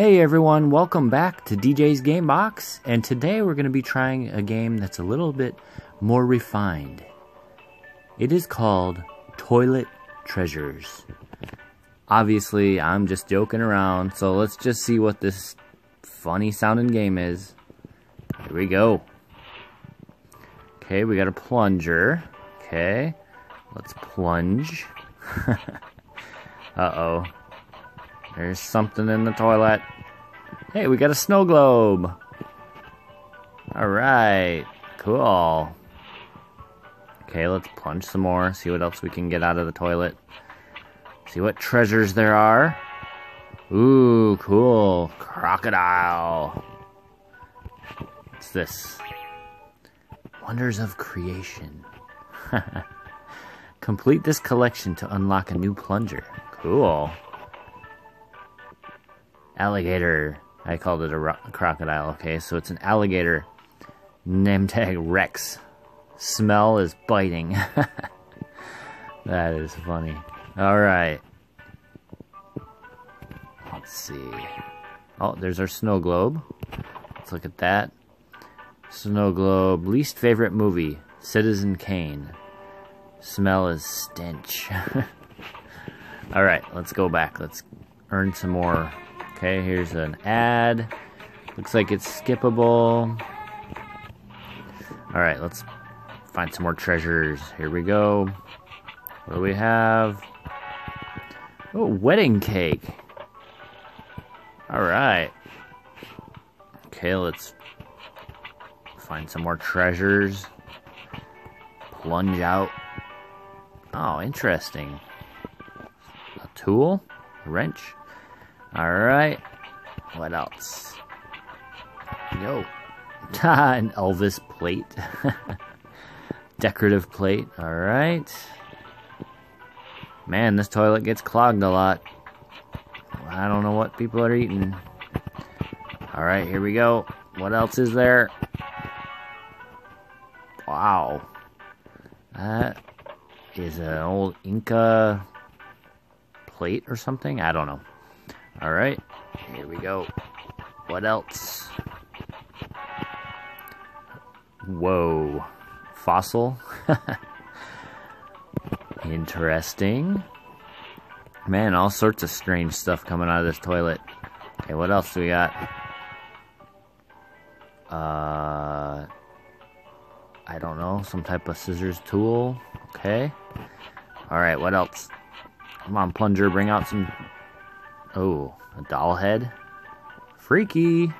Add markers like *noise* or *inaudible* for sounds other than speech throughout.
Hey everyone, welcome back to DJ's Gamebox, and today we're going to be trying a game that's a little bit more refined. It is called Toilet Treasures. Obviously, I'm just joking around, so let's just see what this funny sounding game is. Here we go. Okay, we got a plunger. Okay, let's plunge. *laughs* Uh-oh. There's something in the toilet. Hey, we got a snow globe. Alright, cool. Okay, let's plunge some more, see what else we can get out of the toilet. See what treasures there are. Ooh, cool. Crocodile. What's this? Wonders of Creation. *laughs* Complete this collection to unlock a new plunger. Cool. Alligator. I called it a, a crocodile, okay? So it's an alligator. Name tag Rex. Smell is biting. *laughs* that is funny. Alright. Let's see. Oh, there's our snow globe. Let's look at that. Snow globe. Least favorite movie. Citizen Kane. Smell is stench. *laughs* Alright, let's go back. Let's earn some more. Okay, here's an ad. Looks like it's skippable. Alright, let's find some more treasures. Here we go. What do we have? Oh, wedding cake. Alright. Okay, let's find some more treasures. Plunge out. Oh, interesting A tool, wrench. Alright. What else? Yo. *laughs* An Elvis plate. *laughs* Decorative plate. Alright. Man, this toilet gets clogged a lot. I don't know what people are eating. Alright, here we go. What else is there? Wow. That is an old Inca plate or something? I don't know. Alright, here we go. What else? Whoa. Fossil? *laughs* Interesting. Man, all sorts of strange stuff coming out of this toilet. Okay, what else do we got? Uh, I don't know. Some type of scissors tool. Okay. Alright, what else? Come on, plunger, bring out some... Oh, a doll head? Freaky!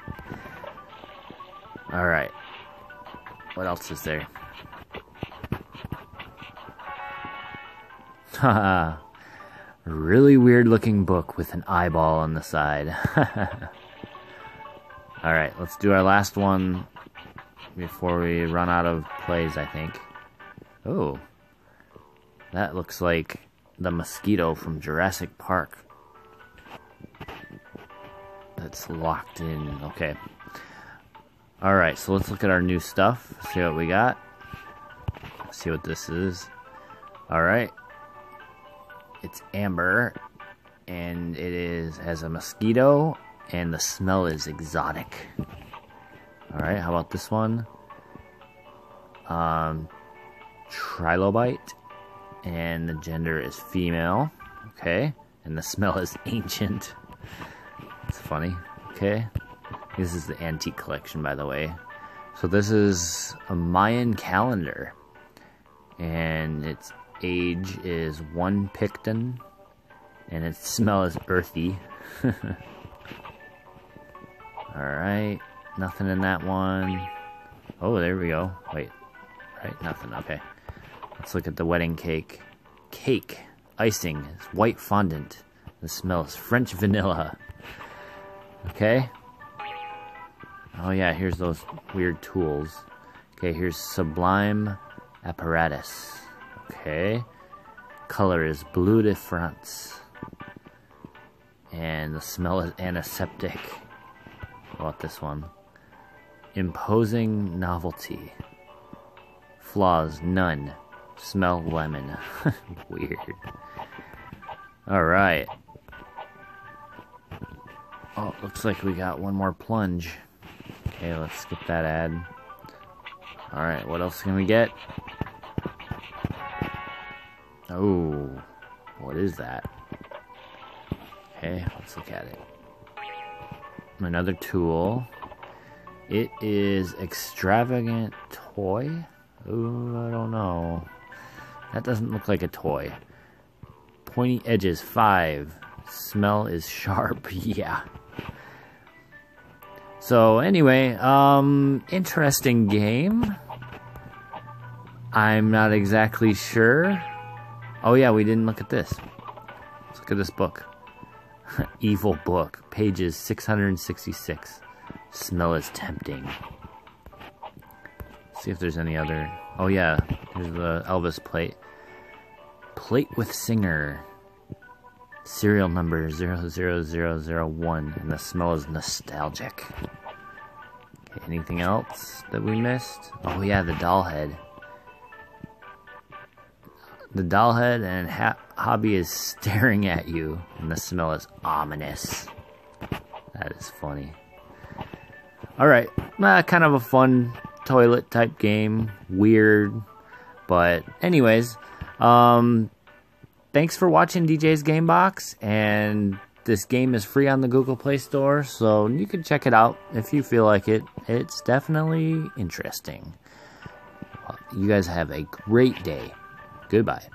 Alright. What else is there? *laughs* Haha. really weird looking book with an eyeball on the side. *laughs* Alright, let's do our last one before we run out of plays, I think. Oh. That looks like the mosquito from Jurassic Park. That's locked in. Okay. Alright, so let's look at our new stuff. See what we got. See what this is. Alright. It's amber. And it is as a mosquito. And the smell is exotic. Alright, how about this one? Um, trilobite and the gender is female. Okay, and the *laughs* smell is ancient. It's funny. Okay, this is the antique collection, by the way. So this is a Mayan calendar, and its age is one piktun, and its smell is earthy. *laughs* Alright, nothing in that one. Oh, there we go. Wait, right? Nothing, okay. Let's look at the wedding cake. Cake. Icing is white fondant. The smell is French vanilla. Okay. Oh yeah, here's those weird tools. Okay, here's Sublime Apparatus. Okay. Color is Bleu de France. And the smell is antiseptic. How about this one? Imposing novelty. Flaws, none. Smell lemon. *laughs* Weird. Alright. Oh, looks like we got one more plunge. Okay, let's skip that ad. Alright, what else can we get? Oh, what is that? Okay, let's look at it. Another tool. It is extravagant toy. Oh, I don't know. That doesn't look like a toy. Pointy edges, five. Smell is sharp, *laughs* yeah. So anyway, um, interesting game. I'm not exactly sure. Oh yeah, we didn't look at this. Let's look at this book. *laughs* Evil book, pages 666. Smell is tempting. see if there's any other. Oh yeah, there's the Elvis plate. Plate with singer. Serial number 00001, and the smell is nostalgic. Okay, anything else that we missed? Oh yeah, the doll head. The doll head and ha Hobby is staring at you, and the smell is ominous. That is funny. Alright, uh, kind of a fun toilet type game. Weird. But, anyways, um, thanks for watching DJ's Gamebox. and this game is free on the Google Play Store, so you can check it out if you feel like it. It's definitely interesting. You guys have a great day. Goodbye.